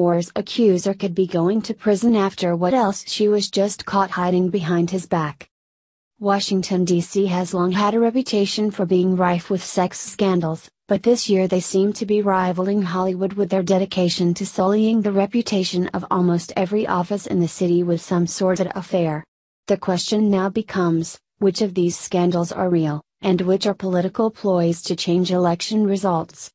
Moore's accuser could be going to prison after what else she was just caught hiding behind his back. Washington, D.C. has long had a reputation for being rife with sex scandals, but this year they seem to be rivaling Hollywood with their dedication to sullying the reputation of almost every office in the city with some sordid affair. The question now becomes which of these scandals are real, and which are political ploys to change election results?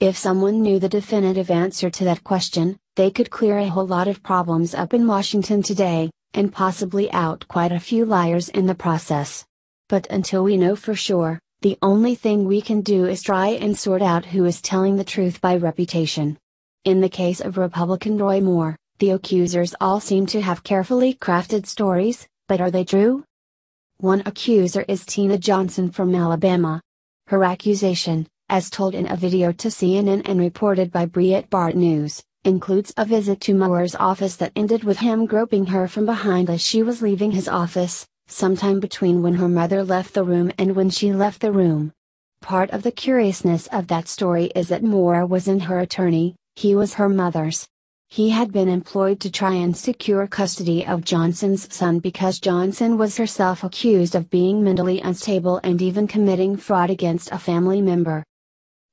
If someone knew the definitive answer to that question, they could clear a whole lot of problems up in Washington today, and possibly out quite a few liars in the process. But until we know for sure, the only thing we can do is try and sort out who is telling the truth by reputation. In the case of Republican Roy Moore, the accusers all seem to have carefully crafted stories, but are they true? One accuser is Tina Johnson from Alabama. Her accusation, as told in a video to CNN and reported by Breitbart News, includes a visit to Moore's office that ended with him groping her from behind as she was leaving his office, sometime between when her mother left the room and when she left the room. Part of the curiousness of that story is that Moore wasn't her attorney, he was her mother's. He had been employed to try and secure custody of Johnson's son because Johnson was herself accused of being mentally unstable and even committing fraud against a family member.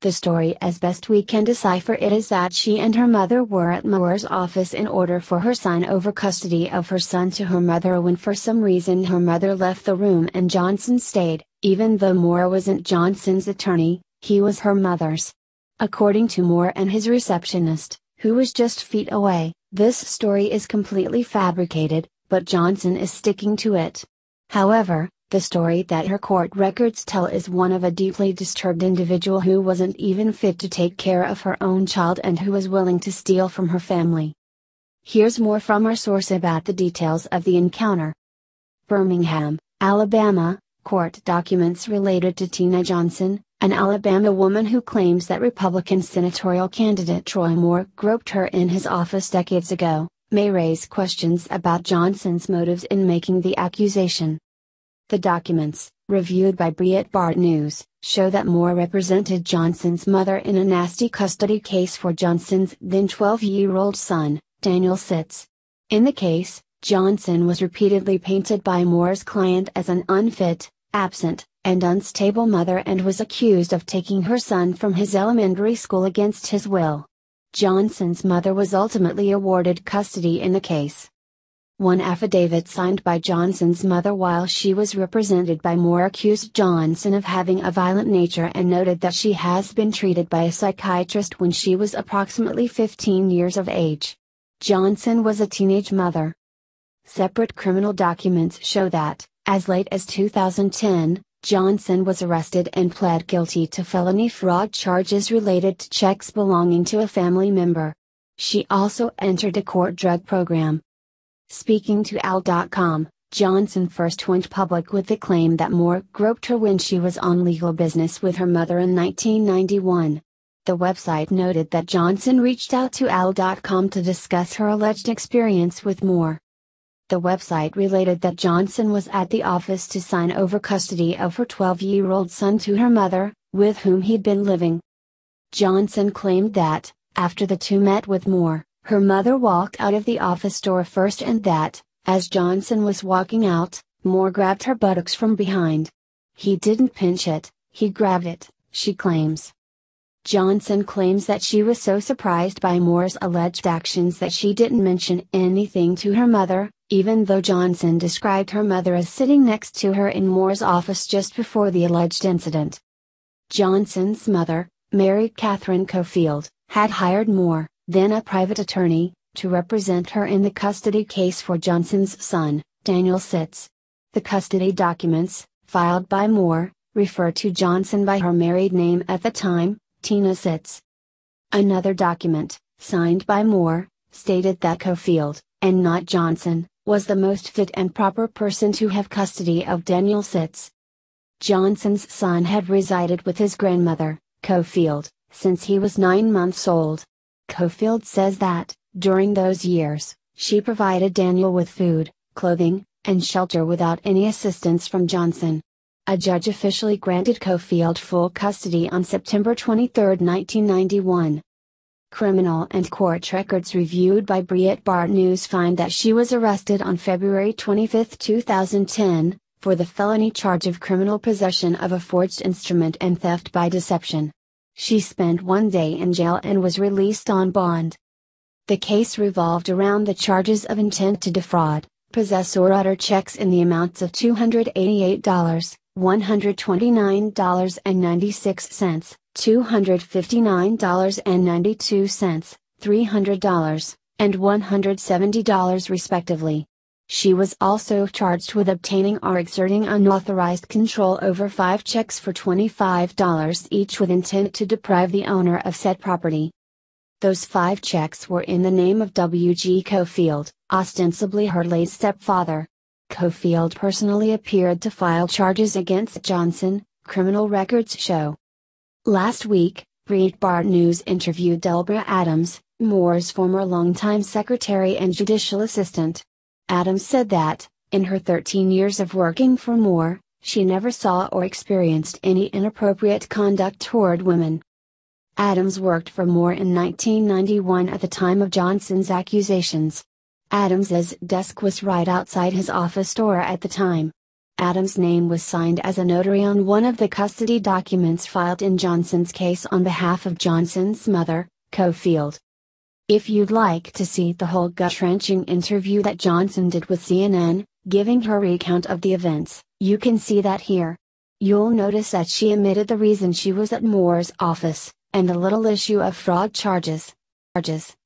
The story as best we can decipher it is that she and her mother were at Moore's office in order for her sign over custody of her son to her mother when for some reason her mother left the room and Johnson stayed, even though Moore wasn't Johnson's attorney, he was her mother's. According to Moore and his receptionist, who was just feet away, this story is completely fabricated, but Johnson is sticking to it. However, the story that her court records tell is one of a deeply disturbed individual who wasn't even fit to take care of her own child and who was willing to steal from her family. Here's more from our source about the details of the encounter. Birmingham, Alabama, court documents related to Tina Johnson, an Alabama woman who claims that Republican senatorial candidate Roy Moore groped her in his office decades ago, may raise questions about Johnson's motives in making the accusation. The documents, reviewed by Breitbart News, show that Moore represented Johnson's mother in a nasty custody case for Johnson's then 12 year old son, Daniel Sitz. In the case, Johnson was repeatedly painted by Moore's client as an unfit, absent, and unstable mother and was accused of taking her son from his elementary school against his will. Johnson's mother was ultimately awarded custody in the case. One affidavit signed by Johnson's mother while she was represented by Moore accused Johnson of having a violent nature and noted that she has been treated by a psychiatrist when she was approximately 15 years of age. Johnson was a teenage mother. Separate criminal documents show that, as late as 2010, Johnson was arrested and pled guilty to felony fraud charges related to checks belonging to a family member. She also entered a court drug program. Speaking to AL.com, Johnson first went public with the claim that Moore groped her when she was on legal business with her mother in 1991. The website noted that Johnson reached out to AL.com to discuss her alleged experience with Moore. The website related that Johnson was at the office to sign over custody of her 12 year old son to her mother, with whom he'd been living. Johnson claimed that, after the two met with Moore, her mother walked out of the office door first and that, as Johnson was walking out, Moore grabbed her buttocks from behind. He didn't pinch it, he grabbed it, she claims. Johnson claims that she was so surprised by Moore's alleged actions that she didn't mention anything to her mother, even though Johnson described her mother as sitting next to her in Moore's office just before the alleged incident. Johnson's mother, Mary Catherine Cofield, had hired Moore, then a private attorney, to represent her in the custody case for Johnson's son, Daniel Sitz. The custody documents, filed by Moore, refer to Johnson by her married name at the time, Tina Sitz. Another document, signed by Moore, stated that Cofield, and not Johnson, was the most fit and proper person to have custody of Daniel Sitz. Johnson's son had resided with his grandmother, Cofield, since he was nine months old. Cofield says that, during those years, she provided Daniel with food, clothing, and shelter without any assistance from Johnson. A judge officially granted Cofield full custody on September 23, 1991. Criminal and court records reviewed by Breitbart News find that she was arrested on February 25, 2010, for the felony charge of criminal possession of a forged instrument and theft by deception. She spent one day in jail and was released on bond. The case revolved around the charges of intent to defraud, possess or utter checks in the amounts of $288, $129.96, $259.92, $300, and $170 respectively. She was also charged with obtaining or exerting unauthorized control over five checks for $25 each with intent to deprive the owner of said property. Those five checks were in the name of W.G. Cofield, ostensibly her late stepfather. Cofield personally appeared to file charges against Johnson, criminal records show. Last week, Breitbart News interviewed Delbra Adams, Moore's former longtime secretary and judicial assistant. Adams said that, in her 13 years of working for Moore, she never saw or experienced any inappropriate conduct toward women. Adams worked for Moore in 1991 at the time of Johnson's accusations. Adams's desk was right outside his office door at the time. Adams' name was signed as a notary on one of the custody documents filed in Johnson's case on behalf of Johnson's mother, Cofield. If you'd like to see the whole gut-wrenching interview that Johnson did with CNN, giving her recount of the events, you can see that here. You'll notice that she admitted the reason she was at Moore's office and the little issue of fraud charges. charges.